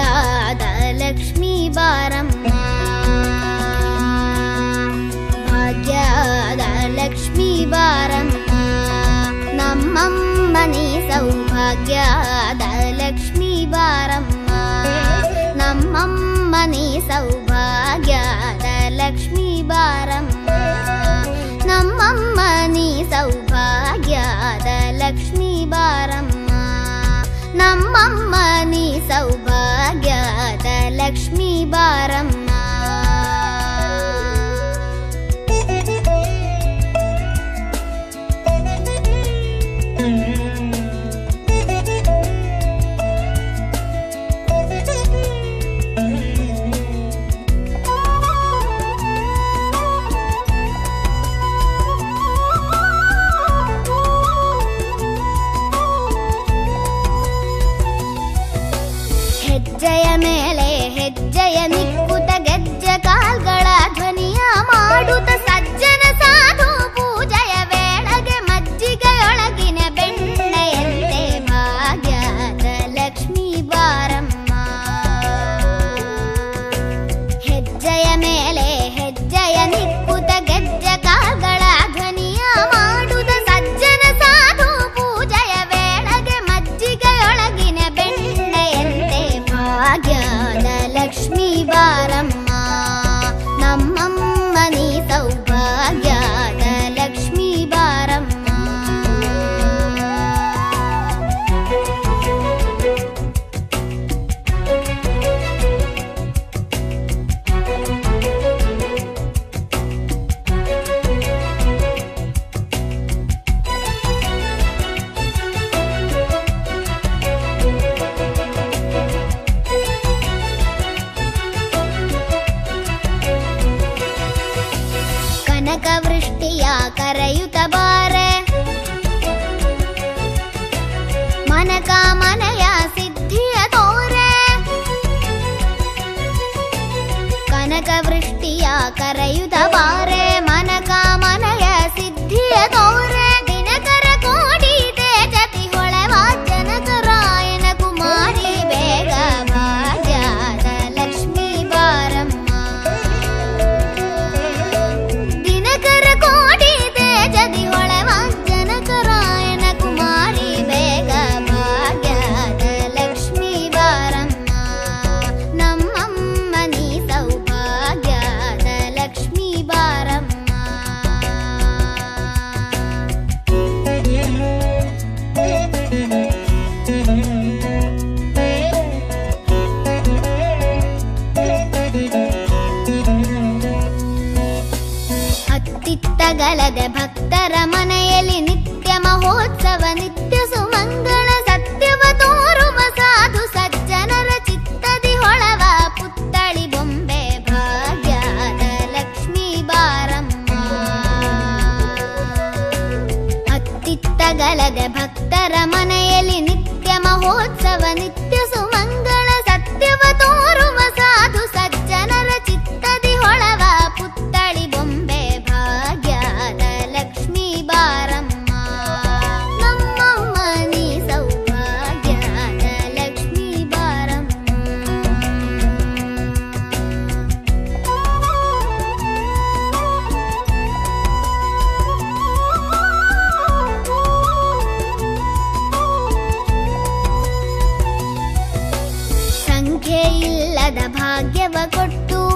భాగ్యాదలక్ష్మీ బారమ్మ భాగ్యాదలక్ష్మీ బారమ్మ నమ్మమ్మని సౌభాగ్యాదలక్ష్మీ బారమ్మ నమ్మమ్మని సౌభాగ్యాదలక్ష్మీ బారమ్మ నమ్మమ్మని సౌభాగ్యాదలక్ష్మీ బారమ్మ नमी सौभाग्यादलक्ष्मीबारम् ಹೆಜ್ಜೆಯ ಮೇಲೆ ಹೆಜ್ಜೆಯ ನಿಕ್ಕುತ ಕರೆಯುತ್ತ ಬಾರೆ ಮನಕ ಮನೆಯ ಸಿದ್ಧಿಯ ತೋರೆ ಕನಕ ವೃಷ್ಟಿಯ ಕರೆಯುತ್ತ ಬಾರೆ ಅತ್ತಿತ್ತಗಲದೆ ಭಕ್ತರ ಮನೆಯಲ್ಲಿ ನಿತ್ಯ ಮಹೋತ್ಸವ, ನಿತ್ಯ ಸುಮಂಗಳ ಸತ್ಯವ ತೋರುವ ಸಾಧು ಸಜ್ಜನರ ಚಿತ್ತದಿ ಹೊಳವ ಪುತ್ತಳಿ ಬೊಂಬೆ ಭಾಗ್ಯದ ಲಕ್ಷ್ಮೀ ಬಾರಮ್ಮ. ಅತ್ತಿತ್ತಗಲದೆ ಭಕ್ತರ ಮನೆಯಲ್ಲಿ ನಿತ್ಯ ಮಹೋತ್ಸವ, ನಿತ್ಯ ಸುಮಂಗಳ ಸತ್ಯವ ತೋರುವ ಸಾಧು ಭಾಗ್ಯವ ಕೊಟ್ಟು